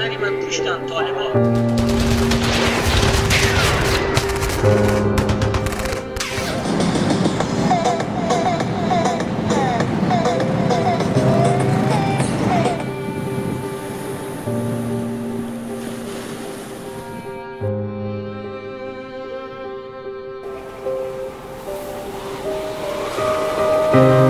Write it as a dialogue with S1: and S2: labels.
S1: Tarık Kuş'tan Talibo.
S2: Thank